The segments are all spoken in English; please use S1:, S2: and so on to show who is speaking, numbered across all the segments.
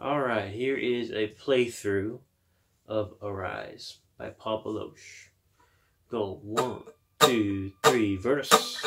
S1: Alright, here is a playthrough of Arise by Paul Baloche. Go one, two, three, verse.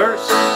S1: verse.